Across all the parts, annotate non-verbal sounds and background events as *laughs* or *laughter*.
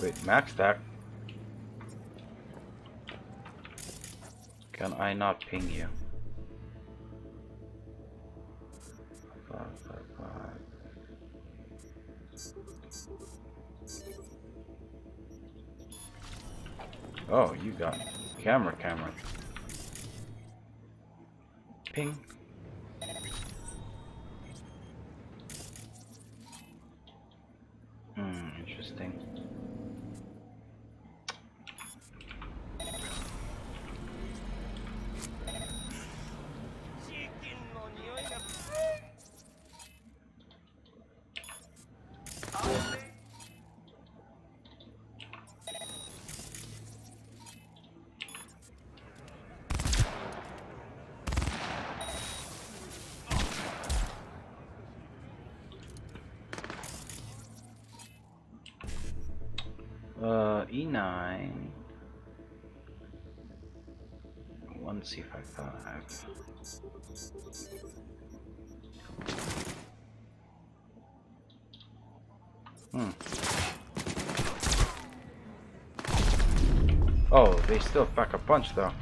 Wait, max stack? Can I not ping you? Oh, you got camera, camera. Ping. e9, 1C55. Hmm. Oh, they still pack a punch though.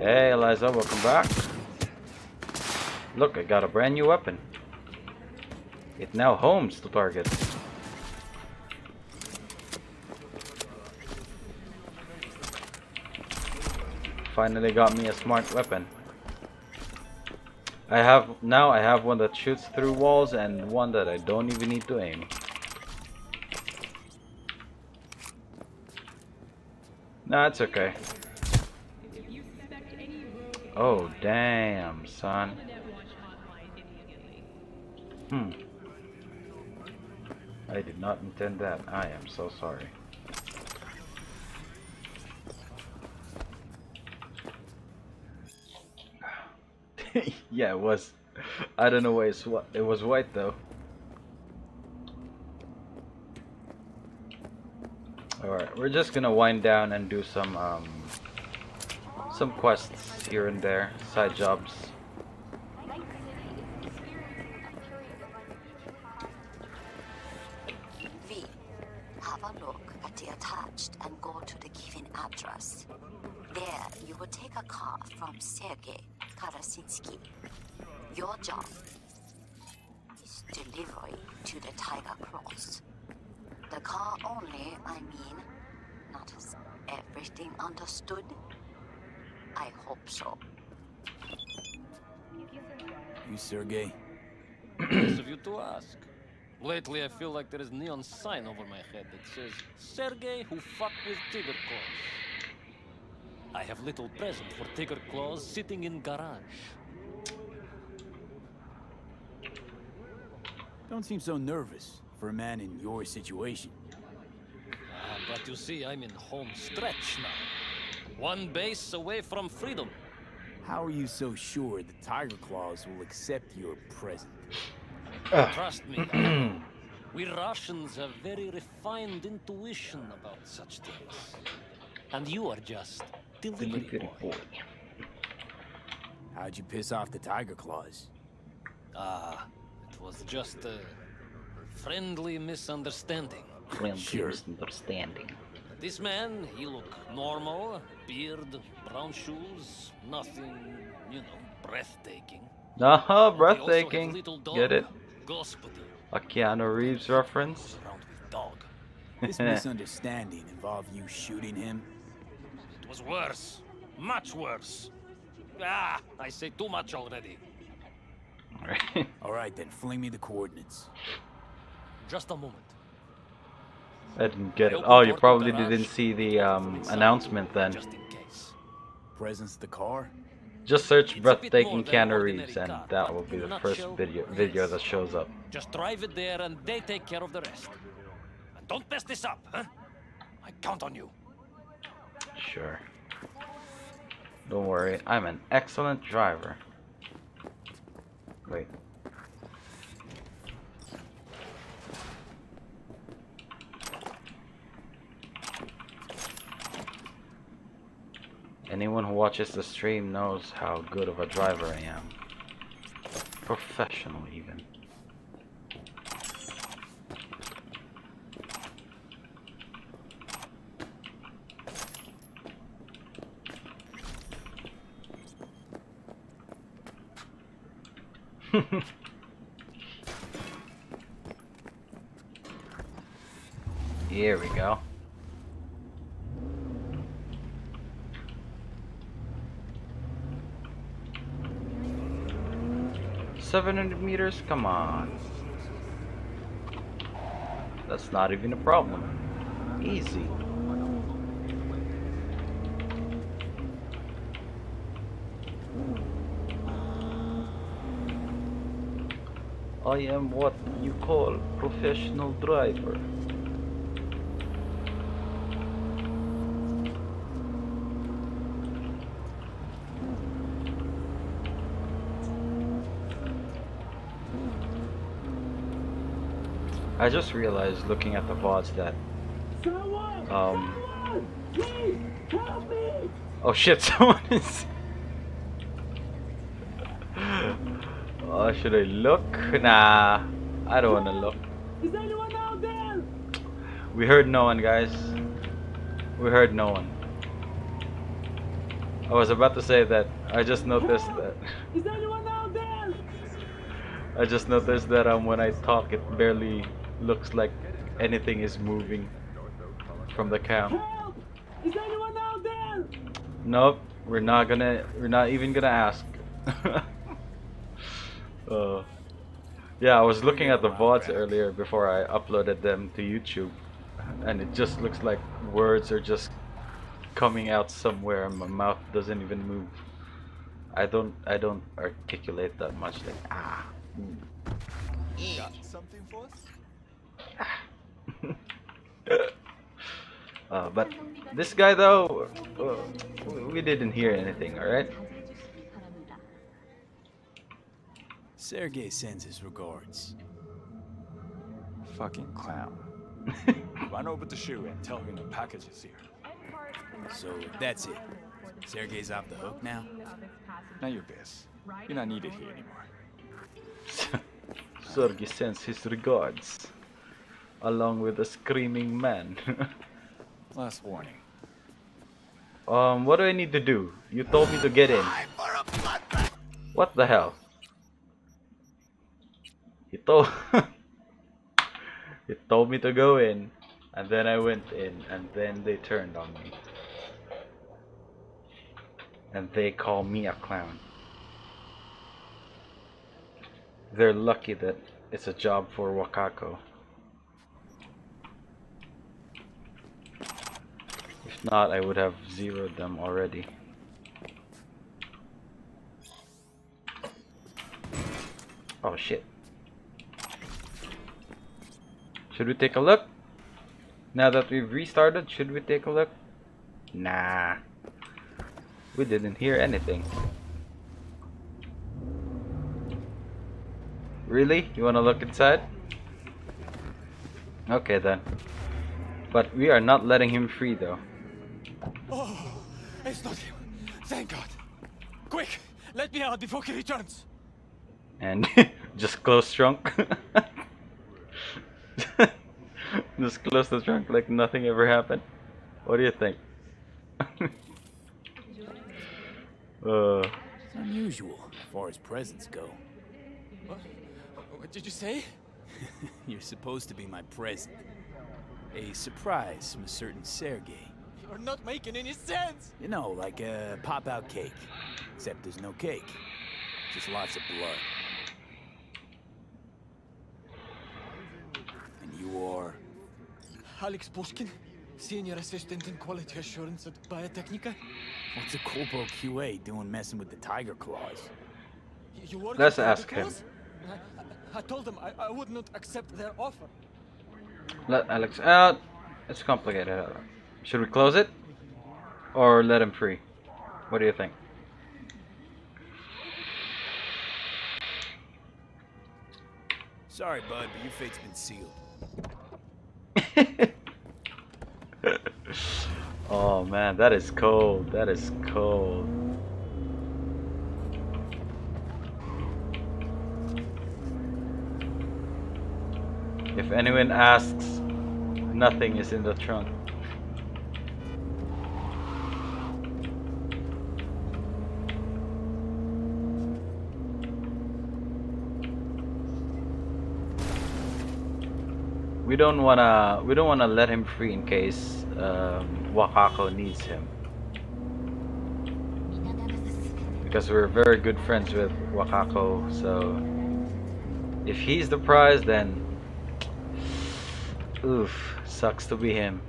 Hey Eliza, welcome back. Look, I got a brand new weapon. It now homes the target. Finally got me a smart weapon. I have now I have one that shoots through walls and one that I don't even need to aim. Nah, it's okay. Oh damn, son. Hmm. I did not intend that. I am so sorry. *laughs* yeah, it was. I don't know why it's it was white though. Alright, we're just gonna wind down and do some um some quests here and there, side jobs. Feel like there is neon sign over my head that says, Sergey who fucked with Tiger Claws. I have little present for Tiger Claws sitting in garage. Don't seem so nervous for a man in your situation. Ah, but you see, I'm in home stretch now. One base away from freedom. How are you so sure the Tiger Claws will accept your present? Trust me. *clears throat* we Russians have very refined intuition about such things. And you are just delivery boy. How'd you piss off the Tiger Claws? Ah, it was just a friendly misunderstanding. Friendly Sure. misunderstanding. This man, he look normal, beard, brown shoes, nothing, you know, breathtaking. Aha, He also had a breathtaking. Get it? Gospody, A Keanu Reeves reference. *laughs* around with dog. *laughs* This misunderstanding involved you shooting him? It was worse, much worse. Ah, I say too much already. Alright. All right, then fling me the coordinates. Just a moment. I didn't get it. Oh, you probably didn't see the um, announcement then. Just in case. Presence the car? Just search It's breathtaking Keanu Reeves and car, that will be the first video video yes. that shows up. Just drive it there and they take care of the rest. And Don't mess this up, huh? I count on you. Sure. Don't worry, I'm an excellent driver. Wait. Anyone who watches the stream knows how good of a driver I am. Professional even. *laughs* Here we go. Seven hundred meters? Come on. That's not even a problem. Easy. I am what you call professional driver. I just realized looking at the VODs that um Oh shit, *laughs* someone is Oh, should I look? Nah, I don't wanna look. Is anyone out there? We heard no one, guys. We heard no one. I was about to say that I just noticed that Is anyone out there? I just noticed that um when I talk it barely looks like anything is moving from the cam. Help! Is anyone out there? Nope, we're not gonna we're not even gonna ask. *laughs* uh, yeah, I was looking at the VODs earlier before I uploaded them to YouTube and it just looks like words are just coming out somewhere and my mouth doesn't even move. I don't I don't articulate that much like ah. mm. Got something for us? Uh, but this guy though, uh, we didn't hear anything. All right. Sergey sends his regards. Fucking clown. *laughs* Run over to Shu and tell him the package is here. So that's it. Sergey's off the hook now? Now your biz. You're not needed here anymore. *laughs* Sergey sends his regards, along with a screaming man. *laughs* Last warning. um, what do I need to do? You told me to get in. What the hell? He told *laughs* He told me to go in, and then I went in, and then they turned on me. And they call me a clown. They're lucky that it's a job for Wakako. Not, I would have zeroed them already. Oh shit. Should we take a look? Now that we've restarted, should we take a look? Nah. We didn't hear anything. Really? You wanna look inside? Okay then. But we are not letting him free though. It's not him. Thank God. Quick, let me out before he returns. And *laughs* just close trunk. *laughs* just close the trunk like nothing ever happened. What do you think? *laughs* uh, It's unusual as far as presents go. What? What did you say? You're supposed to be my present. A surprise from a certain Sergey. You're not making any sense. You know, like uh, a pop-out cake. Except there's no cake. Just lots of blood. And you are... Alex Pushkin, Senior Assistant in Quality Assurance at Biotechnica. What's a Corpo QA doing messing with the tiger claws? You work Let's ask him. I, I- I told them I, I would not accept their offer. Let Alex out. It's complicated. Should we close it? Or let him free? What do you think? Sorry, bud, but your fate's been sealed. *laughs* oh man, that is cold. That is cold. If anyone asks, nothing is in the trunk. We don't wanna we don't wanna let him free in case um, Wakako needs him. Because we're very good friends with Wakako, so if he's the prize then oof, sucks to be him.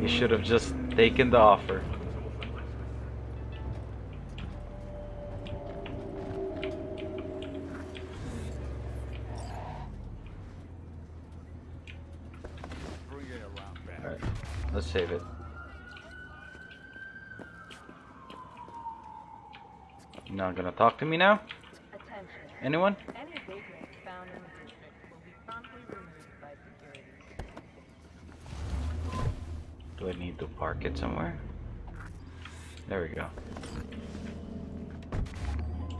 He should have just taken the offer. Bring it around back. Alright, let's save it. You're not gonna talk to me now? Anyone? Any vagrants found in the district will be promptly removed by security. Do I need to park it somewhere? There we go.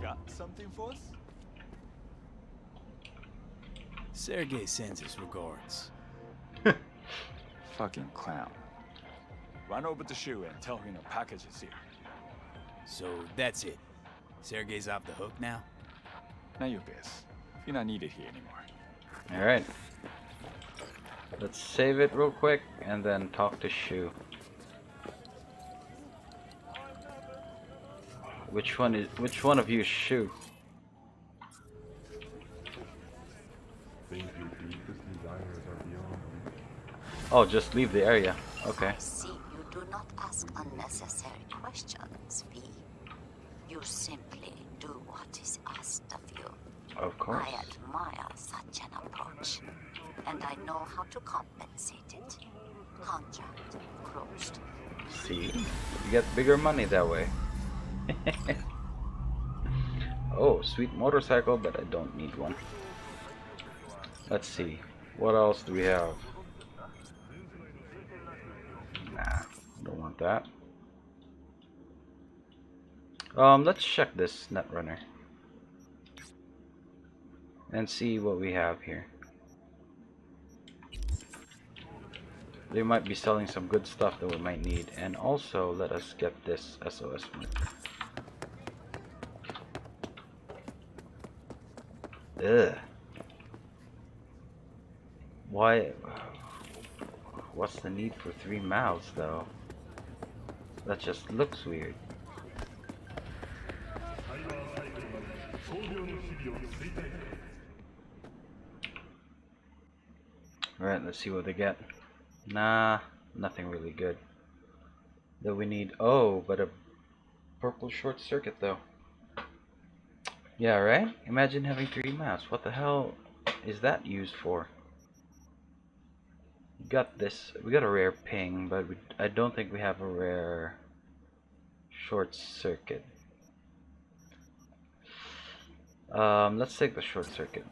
Got something for us? Sergey sends his regards. *laughs* Fucking clown. Run over to Shu and tell him the package is here. So that's it. Sergey's off the hook now? Now your biz. You're not needed here anymore. Alright. Let's save it real quick and then talk to Shu. Which one is which one of you is Shu? Think your deepest desires are beyond me. Oh, just leave the area. Okay. See you do not ask unnecessary questions, V. You simply do what is asked of you. Of course. I admire such an approach, and I know how to compensate it. Contract closed. See? You get bigger money that way. *laughs* oh, sweet motorcycle, but I don't need one. Let's see. What else do we have? Nah, don't want that. Um, let's check this Netrunner. And see what we have here. They might be selling some good stuff that we might need. And also, let us get this SOS one. Ugh. Why? What's the need for three mouths, though? That just looks weird. Alright, let's see what they get. Nah, nothing really good. That we need. Oh, but a purple short circuit though. Yeah, right? Imagine having three maps. What the hell is that used for? We got this. We got a rare ping, but we, I don't think we have a rare short circuit. Um, let's take the short circuit.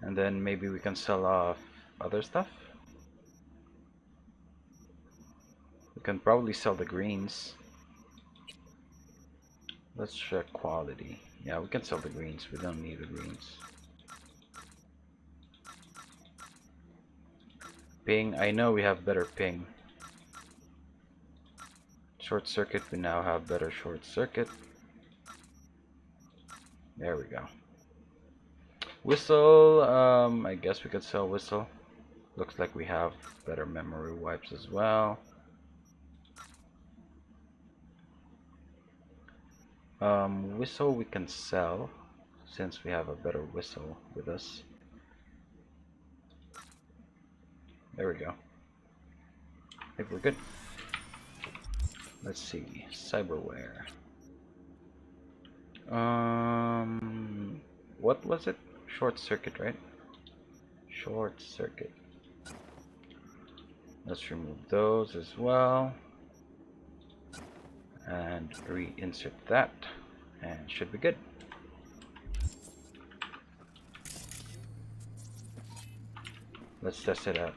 And then maybe we can sell off other stuff. We can probably sell the greens. Let's check quality. Yeah, we can sell the greens. We don't need the greens. Ping. I know we have better ping. Short circuit. We now have better short circuit. There we go. Whistle. Um, I guess we could sell whistle. Looks like we have better memory wipes as well. Um, whistle we can sell since we have a better whistle with us. There we go. I think we're good. Let's see. Cyberware. Um, what was it? Short circuit, right? Short circuit. Let's remove those as well. And reinsert that. And should be good. Let's test it out.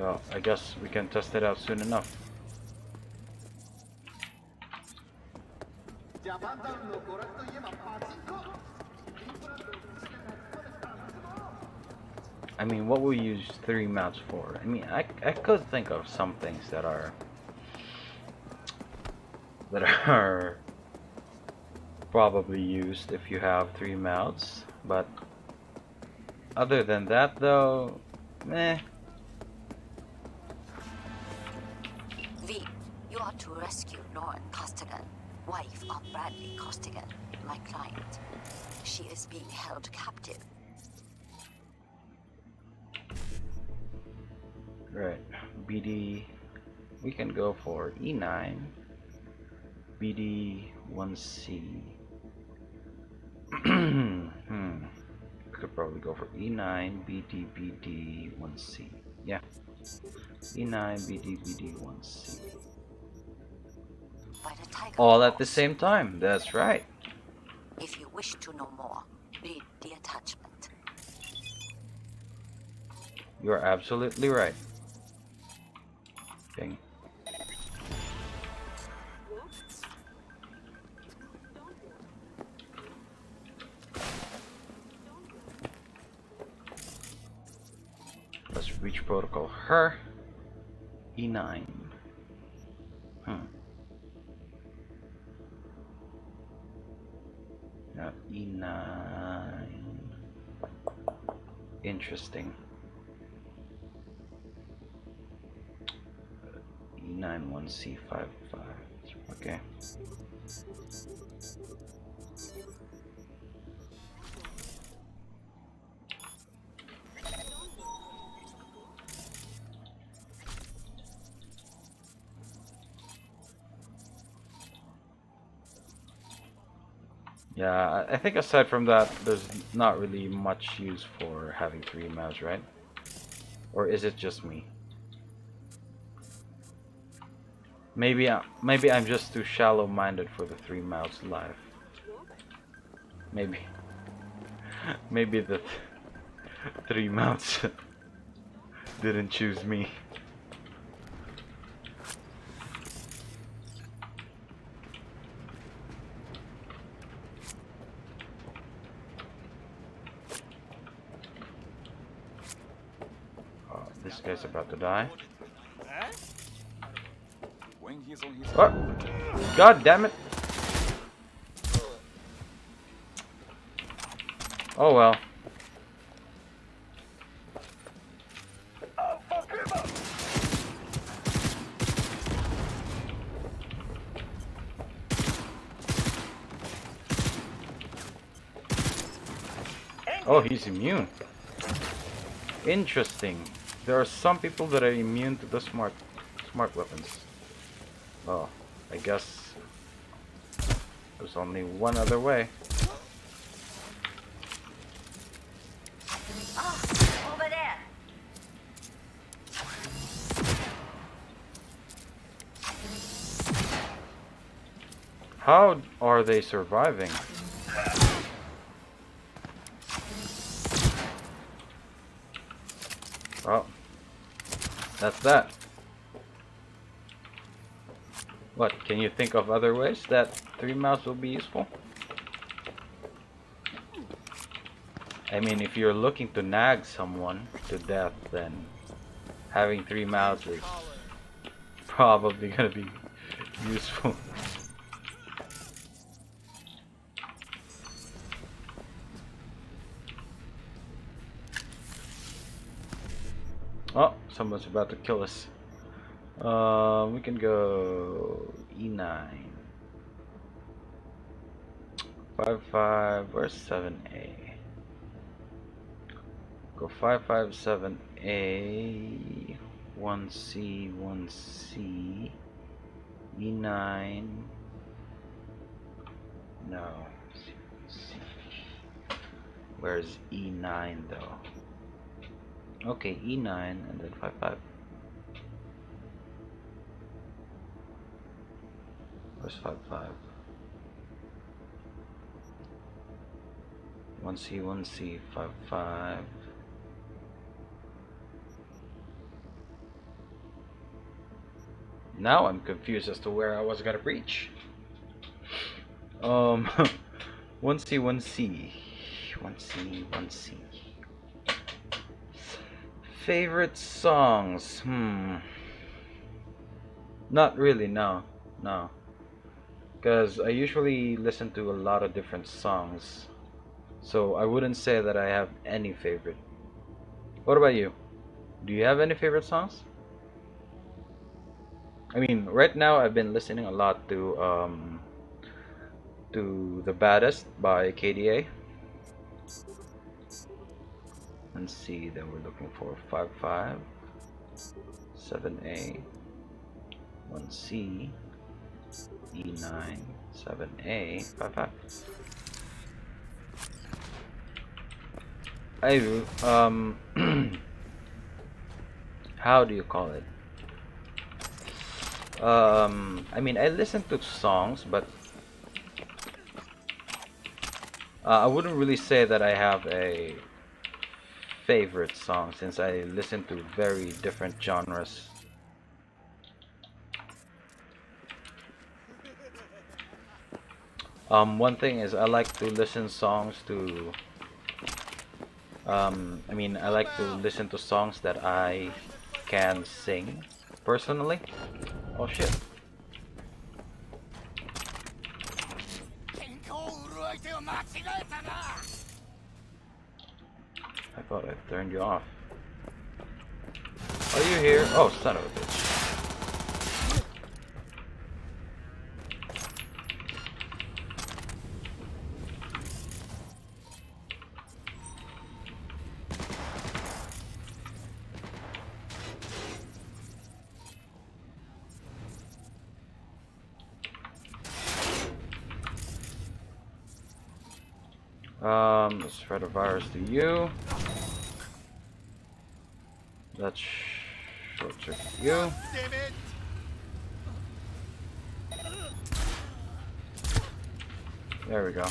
So I guess we can test it out soon enough. I mean, what will we use three mounts for? I mean, I, I could think of some things that are that are probably used if you have three mounts, but other than that though, meh. Wife of Bradley Costigan, my client. She is being held captive. Right, BD, we can go for E9, BD 1C. hmm, could probably go for E9, BD, BD 1C. Yeah, E9, BD, BD 1C. By the Tiger All at the same time, that's right. If you wish to know more, read the attachment. You're absolutely right. Dang. Let's breach protocol her. E9. Now E9. Interesting. E91C55. Okay. Yeah, I- think aside from that, there's not really much use for having three mouse, right? Or is it just me? Maybe I, maybe I'm just too shallow-minded for the three mouse life. Maybe, *laughs* maybe the th three mouse *laughs* didn't choose me. Oh, this guy's about to die. When he's on his What? Oh. God damn it! Oh well. Oh, he's immune. Interesting. There are some people that are immune to the smart smart weapons. Oh, I guess there's only one other way. Over there! How are they surviving? That's that. What, can you think of other ways that three mouse will be useful? I mean, if you're looking to nag someone to death, then having three mouse is probably gonna be *laughs* useful. Someone's about to kill us. Uh, we can go E9. 5 5 or 7A. Go 5 5 7A. 1C 1C. E9. No. Where's E9 though? Okay, E9 and then 5 5. Where's 5 5? 1C, 1C, 5 5. Now I'm confused as to where I was gonna breach. Um, 1C, 1C, 1C, 1C. Favorite songs? Hmm. Not really, no. No. Because I usually listen to a lot of different songs. So I wouldn't say that I have any favorite. What about you? Do you have any favorite songs? I mean, right now I've been listening a lot to um, to The Baddest by KDA. Let's see, then we're looking for 5 5, 7A, 1C, E9, 7A, 5 5. I um *clears throat* how do you call it? Um, I mean, I listen to songs, but uh, I wouldn't really say that I have a favorite song since I listen to very different genres. Um, one thing is I like to listen songs to um, I mean I like to listen to songs that I can sing personally Oh shit. Thought I turned you off. Are you here? Oh, son of a bitch. Um, spread a virus to you. Short circuit you. There we go.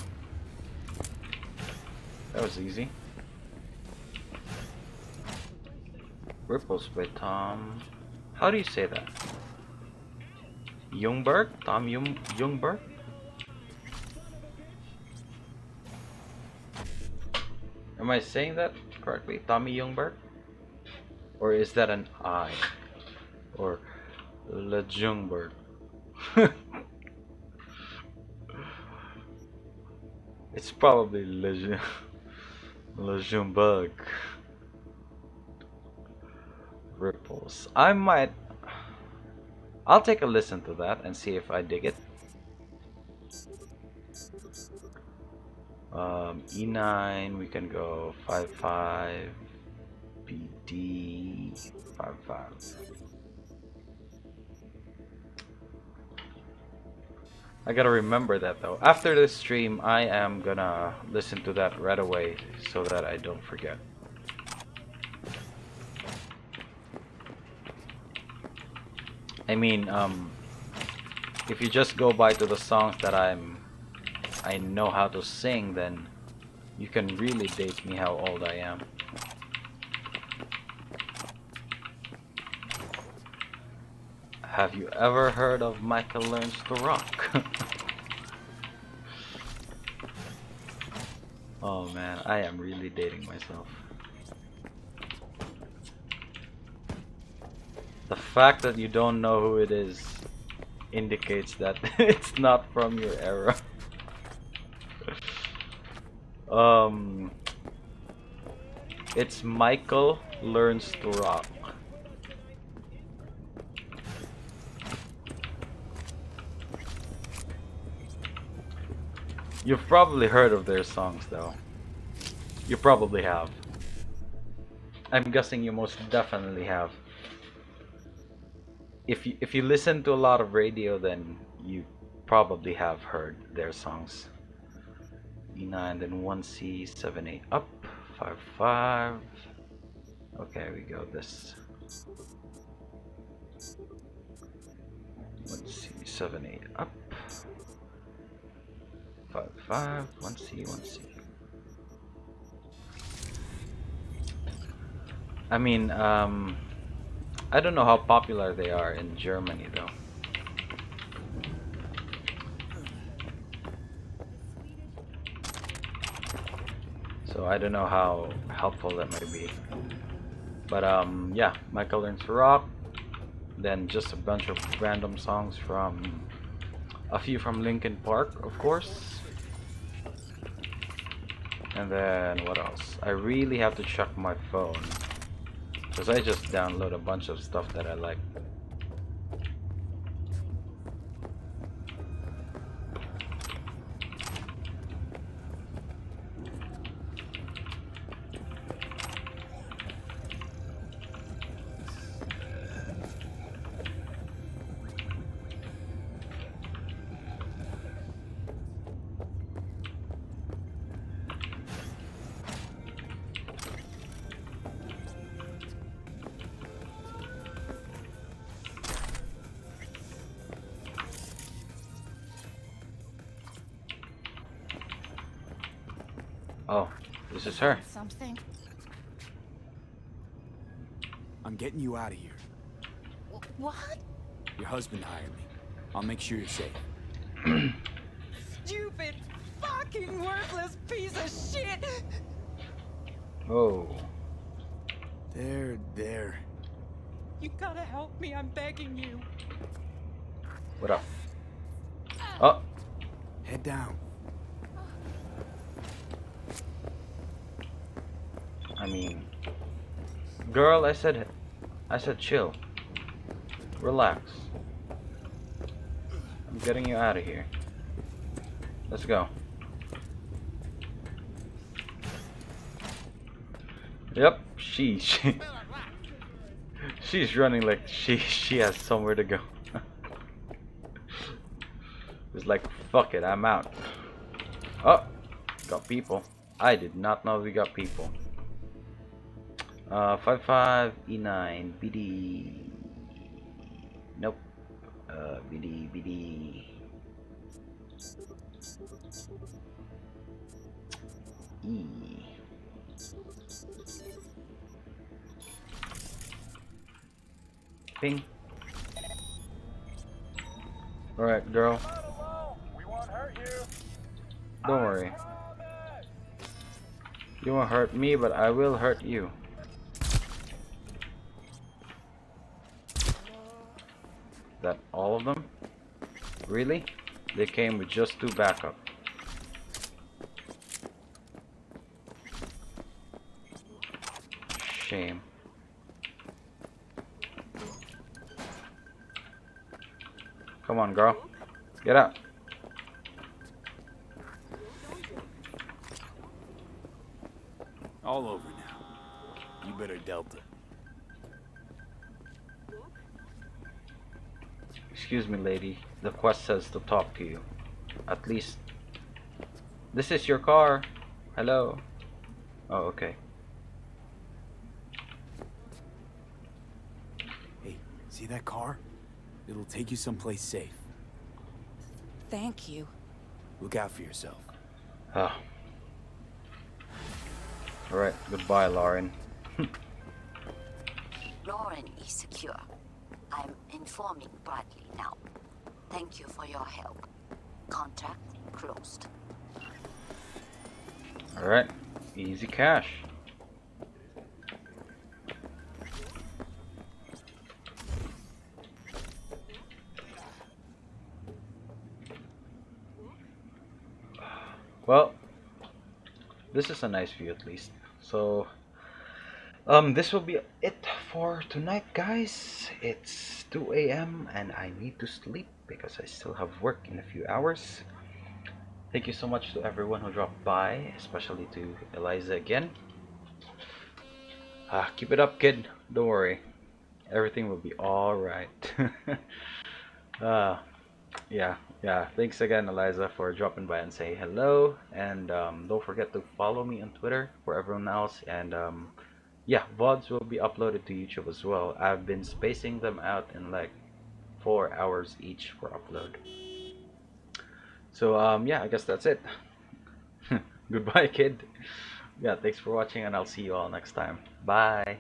That was easy. Ripples by Tom. How do you say that? Jungberg? Tom Jung Jungberg? Am I saying that correctly? Tommy Jungberg? Or is that an I? Or Le Jungberg? *laughs* it's probably Le, Lejungberg. Ripples. I might... I'll take a listen to that and see if I dig it. Um, E9, we can go 5 5, BD 5 5. I gotta remember that though. After this stream, I am gonna listen to that right away so that I don't forget. I mean, um, if you just go by to the songs that I'm I know how to sing, then you can really date me how old I am. Have you ever heard of Michael Learns to Rock? *laughs* oh man, I am really dating myself. The fact that you don't know who it is indicates that *laughs* it's not from your era. *laughs* Um, it's Michael learns to rock. You've probably heard of their songs though. You probably have. I'm guessing you most definitely have. if you if you listen to a lot of radio, then you probably have heard their songs. E9, then 1C, 7, 8 up, 5, 5. Okay, we go this. 1C, 7, 8 up. 5, 5, 1C, 1C. I mean, um, I don't know how popular they are in Germany though. So I don't know how helpful that might be. But um, yeah, Michael learns rock. Then just a bunch of random songs from a few from Linkin Park, of course. And then what else? I really have to check my phone because I just download a bunch of stuff that I like. This is her. Something? I'm getting you out of here. What? Your husband hired me. I'll make sure you're safe. *clears throat* Stupid, fucking worthless piece of shit! Oh, There, there. You gotta help me, I'm begging you. what up? Oh, Head down. I mean, girl, I said, I said chill. Relax. I'm getting you out of here. Let's go. Yep, she, she *laughs* she's running like she she has somewhere to go. *laughs* it's like fuck it, I'm out. Oh, got people. I did not know we got people. Uh, 5 5 E9 BD. Nope. Uh, BD BD. E. Ping. Alright, girl. Don't worry. You won't hurt me, but I will hurt you. That all of them? Really? They came with just two backup. Shame. Come on, girl. Get out. All over now. You better Delta. Excuse me, lady. The quest says to talk to you. At least. This is your car. Hello. Oh, okay. Hey, see that car? It'll take you someplace safe. Thank you. Look out for yourself. Ah. Alright, goodbye, Lauren. *laughs* Lauren is secure. I'm informing Bradley now. Thank you for your help. Contract closed. Alright, easy cash. Well, this is a nice view at least. So, um, this will be it for tonight, guys. It's 2 a.m. and I need to sleep because I still have work in a few hours. Thank you so much to everyone who dropped by, especially to Eliza again. Ah, keep it up, kid. Don't worry. everything will be all right. uh, *laughs* yeah, yeah. Thanks again, Eliza, for dropping by and say hello. And um, don't forget to follow me on Twitter for everyone else. And um, yeah, VODs will be uploaded to YouTube as well. I've been spacing them out in like four hours each for upload. So um, yeah, I guess that's it. *laughs* Goodbye, kid. Yeah, thanks for watching, and I'll see you all next time. Bye.